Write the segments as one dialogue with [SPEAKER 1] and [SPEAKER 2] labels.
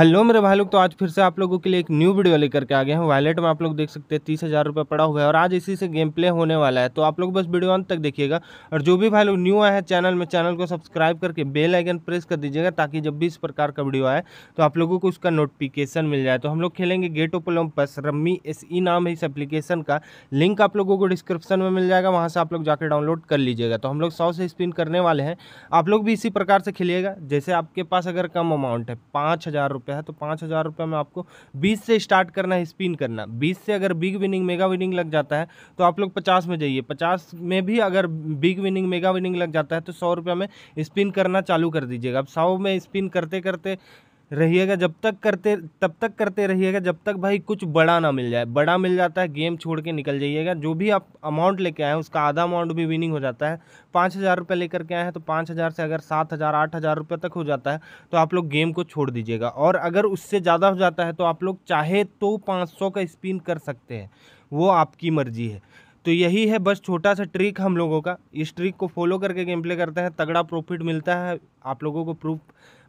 [SPEAKER 1] Hello मेरे भाई लोग तो आज फिर से आप लोगों के लिए एक न्यू वीडियो लेकर के आ गए हैं। वैलेट में आप लोग देख सकते हैं, तीस हज़ार रुपये पड़ा हुआ है और आज इसी से गेम प्ले होने वाला है। तो आप लोग बस वीडियो अंत तक देखिएगा और जो भी भाई लोग न्यू आए हैं चैनल में चैनल को सब्सक्राइब करके बेल आइकन प्रेस कर दीजिएगा ताकि जब भी इस प्रकार का वीडियो आए तो आप लोगों को उसका नोटिफिकेशन मिल जाए। तो हम लोग खेलेंगे gate of Olympus rummy S E नाम है इस एप्लीकेशन का। लिंक आप लोगों को डिस्क्रिप्शन में मिल जाएगा, वहाँ से आप लोग जाकर डाउनलोड कर लीजिएगा। तो हम लोग सौ से स्पिन करने वाले हैं। आप लोग भी इसी प्रकार से खेलिएगा। जैसे आपके पास अगर कम अमाउंट है, पाँच हज़ार रुपये है तो पाँच हज़ार रुपये में आपको बीस से स्टार्ट करना है, स्पिन करना। बीस से अगर बिग विनिंग, मेगा विनिंग लग जाता है तो आप लोग पचास में जाइए। पचास में भी अगर बिग विनिंग, मेगा विनिंग लग जाता है तो सौ में स्पिन करना चालू कर दीजिएगा। अब सौ में स्पिन करते करते रहिएगा, जब तक करते, तब तक करते रहिएगा, जब तक भाई कुछ बड़ा ना मिल जाए। बड़ा मिल जाता है, गेम छोड़ के निकल जाइएगा। जो भी आप अमाउंट लेके आए हैं, उसका आधा अमाउंट भी विनिंग हो जाता है। पाँच हज़ार रुपये लेकर के आए हैं तो पाँच हज़ार से अगर सात हज़ार, आठ हज़ार रुपये तक हो जाता है तो आप लोग गेम को छोड़ दीजिएगा। और अगर उससे ज़्यादा हो जाता है तो आप लोग चाहे तो पाँच सौ का स्पिन कर सकते हैं। वो आपकी मर्ज़ी है। तो यही है बस छोटा सा ट्रिक हम लोगों का। इस ट्रिक को फॉलो करके गेम प्ले करते हैं। तगड़ा प्रॉफिट मिलता है। आप लोगों को प्रूफ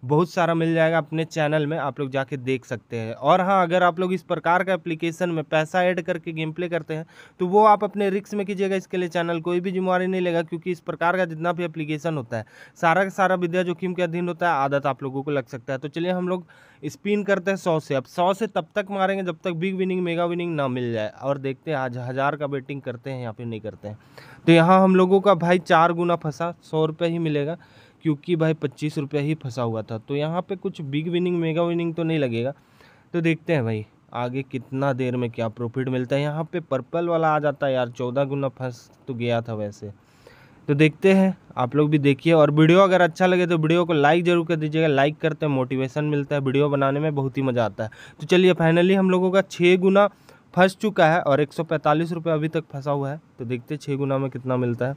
[SPEAKER 1] बहुत सारा मिल जाएगा अपने चैनल में, आप लोग जाके देख सकते हैं। और हाँ अगर आप लोग इस प्रकार का एप्लीकेशन में पैसा ऐड करके गेम प्ले करते हैं तो वो आप अपने रिक्स में कीजिएगा इसके लिए चैनल कोई भी जिम्मेवारी नहीं लेगा, क्योंकि इस प्रकार का जितना भी एप्लीकेशन होता है, सारा का सारा विद्या जोखिम के अधीन होता है, आदत आप लोगों को लग सकता है। तो चलिए हम लोग स्पिन करते हैं सौ से। अब सौ से तब तक मारेंगे जब तक बिग विनिंग मेगा विनिंग ना मिल जाए। और देखते हैं, आज हज़ार का बेटिंग करते हैं या फिर नहीं करते हैं। तो यहाँ हम लोगों का भाई चार गुना फंसा, सौ रुपये ही मिलेगा। क्योंकि भाई पच्चीस रुपया ही फंसा हुआ था। तो यहाँ पे कुछ बिग विनिंग मेगा विनिंग तो नहीं लगेगा। तो देखते हैं भाई, आगे कितना देर में क्या प्रॉफिट मिलता है। यहाँ पे पर्पल वाला आ जाता है यार, चौदह गुना फंस तो गया था वैसे। तो देखते हैं, आप लोग भी देखिए। और वीडियो अगर अच्छा लगे तो वीडियो को लाइक ज़रूर कर दीजिएगा। लाइक करते हैं मोटिवेशन मिलता है। वीडियो बनाने में बहुत ही मज़ा आता है। तो चलिए फाइनली हम लोगों का छः गुना फंस चुका है और एक सौ अभी तक फंसा हुआ है। तो देखते हैं छः गुना में कितना मिलता है।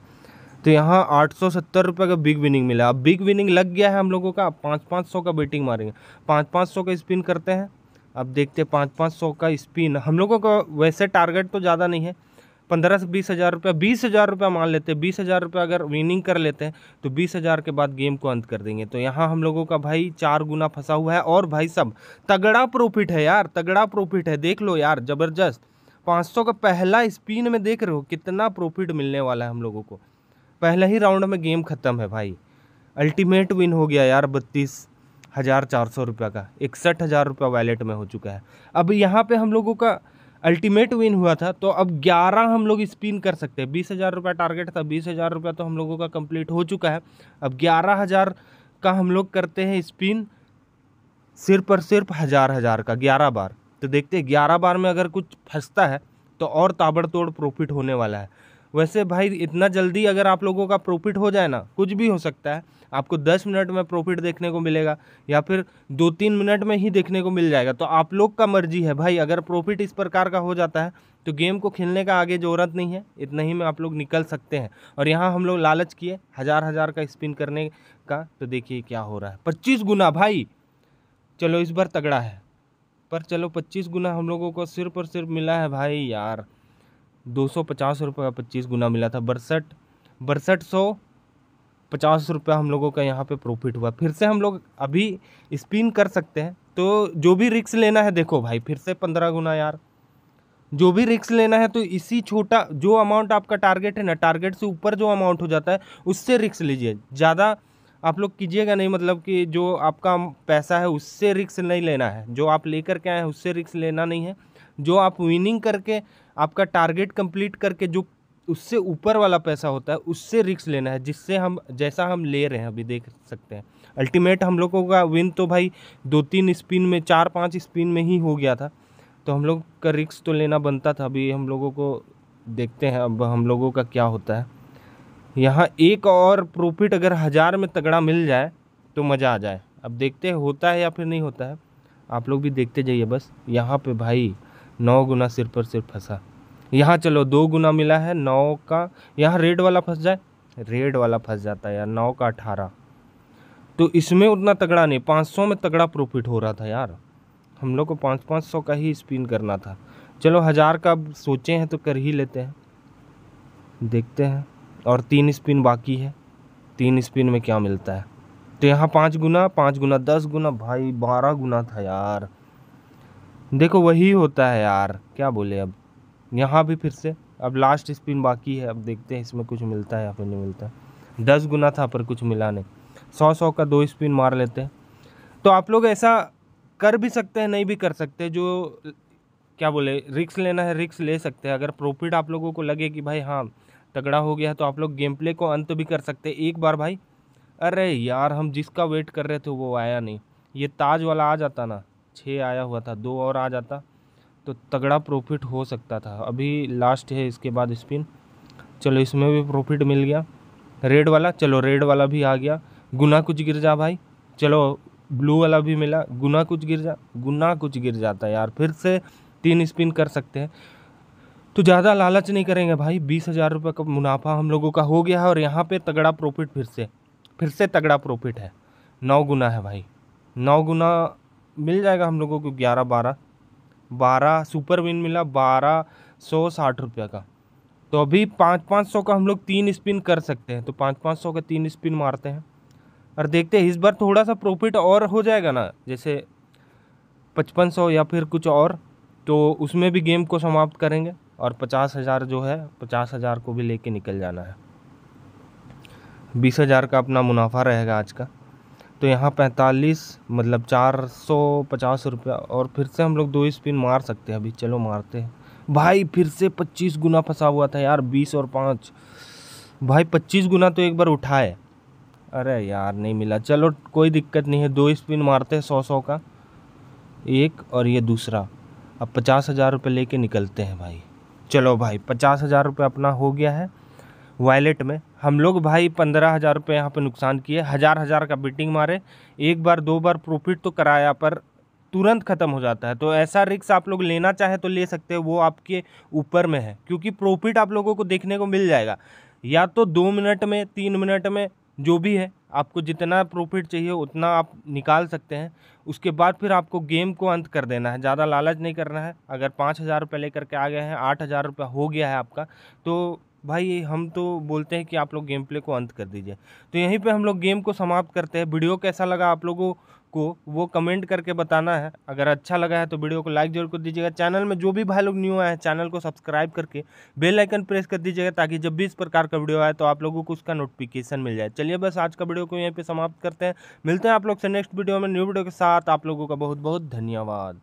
[SPEAKER 1] तो यहाँ आठ सौ सत्तर रुपये का बिग विनिंग मिला। अब बिग विनिंग लग गया है हम लोगों का, अब पाँच पाँच सौ का बेटिंग मारेंगे। पाँच पाँच सौ का स्पिन करते हैं। अब देखते हैं पाँच पाँच सौ का स्पिन हम लोगों का वैसे टारगेट तो ज़्यादा नहीं है। पंद्रह से बीस हज़ार रुपया, बीस हज़ार रुपया मान लेते हैं। बीस हज़ार रुपया अगर विनिंग कर लेते हैं तो बीस हज़ार के बाद गेम को अंत कर देंगे। तो यहाँ हम लोगों का भाई चार गुना फंसा हुआ है। और भाई सब तगड़ा प्रॉफिट है यार, तगड़ा प्रॉफिट है। देख लो यार, ज़बरदस्त। पाँच सौ का पहला स्पिन में देख रहे हो, कितना प्रॉफिट मिलने वाला है हम लोगों को। पहले ही राउंड में गेम ख़त्म है भाई। अल्टीमेट विन हो गया यार बत्तीस हज़ार चार सौ रुपये का। इकसठ हज़ार रुपया वैलेट में हो चुका है। अब यहाँ पे हम लोगों का अल्टीमेट विन हुआ था तो अब ग्यारह हम लोग स्पिन कर सकते हैं। बीस हज़ार रुपया टारगेट था, बीस हज़ार रुपया तो हम लोगों का कंप्लीट हो चुका है। अब ग्यारह हज़ार का हम लोग करते हैं स्पिन सिर्फ़ और सिर्फ़ हज़ार हज़ार का, ग्यारह बार। तो देखते हैं, ग्यारह बार में अगर कुछ फंसता है तो और ताबड़तोड़ प्रॉफिट होने वाला है। वैसे भाई इतना जल्दी अगर आप लोगों का प्रॉफिट हो जाए ना, कुछ भी हो सकता है। आपको 10 मिनट में प्रॉफिट देखने को मिलेगा, या फिर दो तीन मिनट में ही देखने को मिल जाएगा। तो आप लोग का मर्ज़ी है भाई, अगर प्रॉफिट इस प्रकार का हो जाता है तो गेम को खेलने का आगे ज़रूरत नहीं है, इतना ही में आप लोग निकल सकते हैं। और यहाँ हम लोग लालच किए हज़ार हज़ार का स्पिन करने का तो देखिए क्या हो रहा है। पच्चीस गुना भाई! चलो इस बार तगड़ा है, पर चलो पच्चीस गुना हम लोगों को सिर्फ़ और सिर्फ़ मिला है भाई यार। दो सौ पचास रुपये पच्चीस गुना मिला था बरसठ बरसठ सौ पचास रुपया हम लोगों का यहाँ पे प्रॉफिट हुआ। फिर से हम लोग अभी स्पिन कर सकते हैं। तो जो भी रिक्स लेना है, देखो भाई, फिर से पंद्रह गुना यार। जो भी रिक्स लेना है तो इसी छोटा जो अमाउंट आपका टारगेट है ना टारगेट से ऊपर जो अमाउंट हो जाता है, उससे रिक्स लीजिए। ज़्यादा आप लोग कीजिएगा नहीं मतलब कि जो आपका पैसा है, उससे रिक्स नहीं लेना है। जो आप लेकर के आए हैं, उससे रिक्स लेना नहीं है। जो आप विनिंग करके आपका टारगेट कंप्लीट करके जो उससे ऊपर वाला पैसा होता है, उससे रिक्स लेना है, जिससे हम, जैसा हम ले रहे हैं, अभी देख सकते हैं। अल्टीमेट हम लोगों का विन तो भाई दो तीन स्पिन में चार पाँच स्पिन में ही हो गया था। तो हम लोग का रिक्स तो लेना बनता था, अभी हम लोगों को देखते हैं अब हम लोगों का क्या होता है। यहाँ एक और प्रॉफिट अगर हज़ार में तगड़ा मिल जाए तो मज़ा आ जाए। अब देखते हैं होता है या फिर नहीं होता है। आप लोग भी देखते जाइए बस। यहाँ पे भाई नौ गुना सिर पर सिर फंसा। यहाँ चलो, दो गुना मिला है, नौ का, यहाँ रेड वाला फंस जाए। रेड वाला फंस जाता है यार, नौ का अठारह। तो इसमें उतना तगड़ा नहीं, पाँच सौ में तगड़ा प्रॉफिट हो रहा था यार। हम लोग को पाँच पाँच सौ का ही स्पिन करना था। चलो, हज़ार का सोचे हैं तो कर ही लेते हैं। देखते हैं, और तीन स्पिन बाकी है। तीन स्पिन में क्या मिलता है? तो यहाँ पाँच गुना पाँच गुना, दस गुना, भाई, बारह गुना था यार। देखो वही होता है यार, क्या बोले अब? यहाँ भी फिर से, अब लास्ट स्पिन बाकी है, अब देखते हैं इसमें कुछ मिलता है या फिर नहीं मिलता। दस गुना था पर कुछ मिला नहीं। सौ सौ का दो स्पिन मार लेते हैं। तो आप लोग ऐसा कर भी सकते हैं, नहीं भी कर सकते, जो क्या बोले रिक्स लेना है रिक्स ले सकते हैं। अगर प्रॉफिट आप लोगों को लगे कि भाई हाँ तगड़ा हो गया तो आप लोग गेम प्ले को अंत भी कर सकते हैं। एक बार भाई, अरे यार, हम जिसका वेट कर रहे थे, वो आया नहीं। ये ताज वाला आ जाता ना। छः आया हुआ था, दो और आ जाता तो तगड़ा प्रॉफिट हो सकता था। अभी लास्ट है, इसके बाद स्पिन चलो, इसमें भी प्रॉफिट मिल गया। रेड वाला, चलो रेड वाला भी आ गया। गुना कुछ गिर जा भाई। चलो ब्लू वाला भी मिला। गुना कुछ गिर जा, गुना कुछ गिर जाता है यार। फिर से तीन स्पिन कर सकते हैं। तो ज़्यादा लालच नहीं करेंगे भाई। बीस हज़ार रुपये का मुनाफा हम लोगों का हो गया है और यहाँ पे तगड़ा प्रॉफिट फिर से फिर से तगड़ा प्रॉफिट है। नौ गुना है भाई। नौ गुना मिल जाएगा हम लोगों को ग्यारह बारह। बारह सुपर विन मिला, बारह सौ साठ रुपये का। तो अभी पाँच पाँच सौ का हम लोग तीन स्पिन कर सकते हैं तो पाँच पाँच सौ का तीन स्पिन मारते हैं। और देखते हैं, इस बार थोड़ा सा प्रॉफिट और हो जाएगा ना, जैसे पचपन सौ या फिर कुछ और तो उसमें भी गेम को समाप्त करेंगे और पचास हज़ार जो है, पचास हज़ार को भी लेके निकल जाना है। बीस हज़ार का अपना मुनाफा रहेगा आज का। तो यहाँ पैंतालीस मतलब चार सौ पचास रुपया और फिर से हम लोग दो स्पिन मार सकते हैं। अभी चलो मारते हैं। भाई, फिर से पच्चीस गुना फंसा हुआ था यार, बीस और पाँच। भाई, पच्चीस गुना तो एक बार उठाए। अरे यार, नहीं मिला। चलो, कोई दिक्कत नहीं है। दो स्पिन मारते हैं सौ सौ का। एक और ये दूसरा। अब पचास हज़ार रुपये लेके निकलते हैं भाई। चलो भाई, पचास हज़ार रुपये अपना हो गया है। वॉलेट में। हम लोग भाई पंद्रह हज़ार रुपये यहाँ पर नुकसान किए, हज़ार हज़ार का बिटिंग मारे। एक बार, दो बार प्रॉफिट तो कराया, पर तुरंत ख़त्म हो जाता है। तो ऐसा रिक्स आप लोग लेना चाहे तो ले सकते हैं, वो आपके ऊपर में है, क्योंकि प्रॉफिट आप लोगों को देखने को मिल जाएगा। या तो दो मिनट में, तीन मिनट में, जो भी है, आपको जितना प्रॉफिट चाहिए, उतना आप निकाल सकते हैं। उसके बाद फिर आपको गेम को अंत कर देना है। ज़्यादा लालच नहीं करना है। अगर पाँच हज़ार रुपये लेकर के आ गए हैं, आठ हज़ार रुपये हो गया है आपका तो भाई, हम तो बोलते हैं कि आप लोग गेम प्ले को अंत कर दीजिए। तो यहीं पे हम लोग गेम को समाप्त करते हैं। वीडियो कैसा लगा आप लोगों को, वो कमेंट करके बताना है। अगर अच्छा लगा है तो वीडियो को लाइक ज़रूर कर दीजिएगा। चैनल में जो भी भाई लोग न्यू आए हैं चैनल को सब्सक्राइब करके बेल आइकन प्रेस कर दीजिएगा ताकि जब भी इस प्रकार का वीडियो आए तो आप लोगों को उसका नोटिफिकेशन मिल जाए। चलिए बस आज का वीडियो को यहीं पर समाप्त करते हैं। मिलते हैं आप लोग से नेक्स्ट वीडियो में। न्यू वीडियो के साथ आप लोगों का बहुत बहुत धन्यवाद।